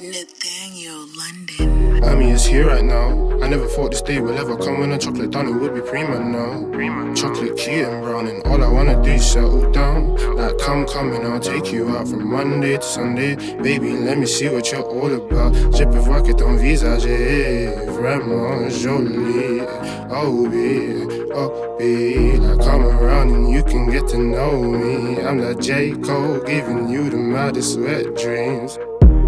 Nathaniel London. I mean, it's here right now. I never thought this day will ever come when a chocolate done it would be prima now. Chocolate key and brown, and all I wanna do is settle down. Like, come, come, and I'll take you out from Monday to Sunday. Baby, let me see what you're all about. Je peux voir que ton visage est vraiment joli. Oh, baby, oh, baby. Like, come around and you can get to know me. I'm like J. Cole, giving you the maddest wet dreams.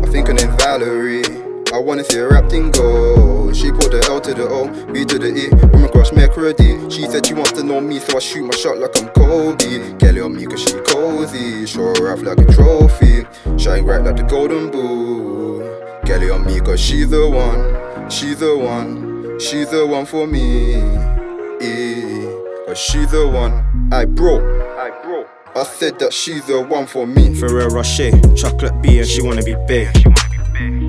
I think her name's Valerie. I wanna see her rap thing go. She put the L to the O, B to the E. Woman crush Mercury. She said she wants to know me, so I shoot my shot like I'm Kobe. Kelly on me cause she cozy. Show her off like a trophy. Shine bright like the golden bull. Kelly on me cause she's the one. She's the one. She's the one for me. Eh, Cause she's the one. I broke. I broke. I said that she's the one for me. Ferrero Rocher, chocolate B and she wanna be bae.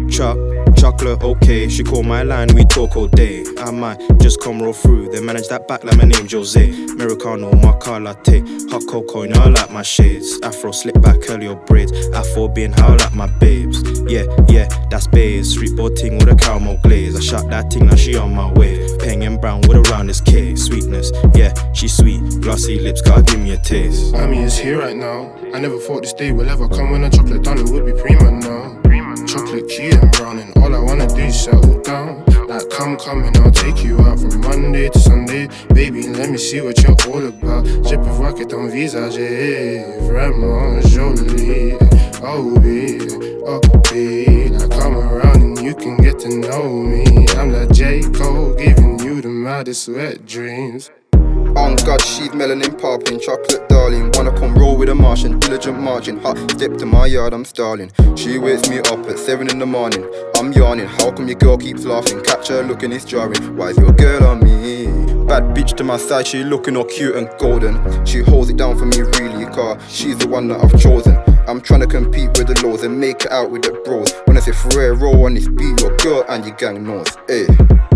Chuck, chocolate, okay. She call my line, we talk all day. I might just come roll through, then manage that back like my name Jose. Americano, mocha latte, hot cocoa, you know I like my shades. Afro, slick back, curly or braids. Afro being how I like my babes. Yeah, yeah, that's babes. Street board ting with a caramel glaze. I shot that ting, now she on my way. Peng and brown with a roundest K. Sweetness, yeah, she sweet. Glossy lips, gotta give me a taste. I mean, it's here right now. I never thought this day will ever come when a chocolate done it would be prima now. Key and brown, and all I wanna do is settle down. Like, come, come, and I'll take you out from Monday to Sunday. Baby, let me see what you're all about. Je peux voir que ton visage est vraiment joli. Oh, baby, oh, baby. Like, come around and you can get to know me. I'm like J. Cole, giving you the maddest wet dreams. Oh, on God, she's melanin popping, chocolate darling. Wanna come roll with a Martian, diligent margin. Hot step to my yard, I'm stalling. She wakes me up at seven in the morning. I'm yawning. How come your girl keeps laughing? Catch her looking, it's jarring. Why is your girl on me? Bad bitch to my side, she looking all cute and golden. She holds it down for me really, car. She's the one that I've chosen. I'm trying to compete with the laws and make it out with the bros. When I say Ferrero on this beat, your girl and your gang knows. Ayy.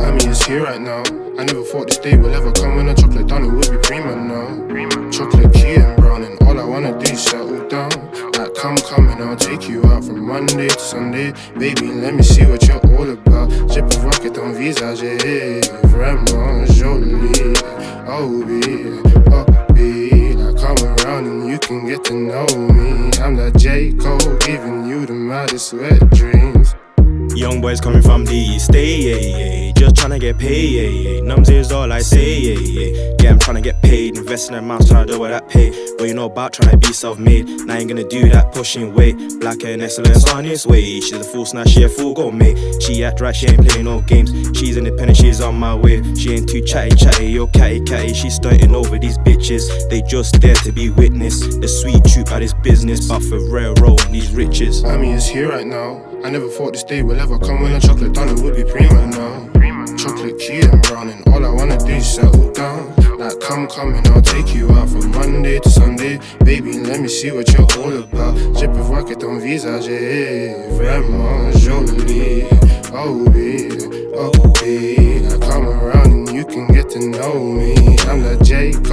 I mean, it's here right now. I never thought this day will ever come when a chocolate done it would be prima now. Chocolate key and brown, and all I wanna do is settle down. Like, come, come, and I'll take you out from Monday to Sunday. Baby, let me see what you're all about. Je peux voir que ton visage est vraiment joli. Oh, baby, oh, baby. Like, come around and you can get to know me. I'm that J. Cole, giving you the maddest wet dreams. Young boys coming from the east, stay, yeah, yeah. Just tryna get paid, yeah, yeah. Nums is all I say, yeah, yeah. Yeah, I'm tryna get paid, Investing in a mouse, tryna do what that pay. What you know about tryna be self-made? Now I ain't gonna do that, pushing weight. Black and excellence on its way. She's a full snatch, she a full go mate. She act right, she ain't playing no games. She's independent, she's on my way. She ain't too chatty, chatty, yo catty, catty. She's stunting over these bitches. They just there to be witness. The sweet truth of this business, but for railroad and these riches. I mean, it's here right now. I never thought this day will ever come when a chocolate done it would be prima now. Chocolate key and brown, and all I wanna do is settle down. Like, come, come, and I'll take you out from Monday to Sunday. Baby, let me see what you're all about. Je peux voir que ton visage est vraiment joli. Oh, baby, oh, baby. Like, come around and you can get to know me. I'm the dreams.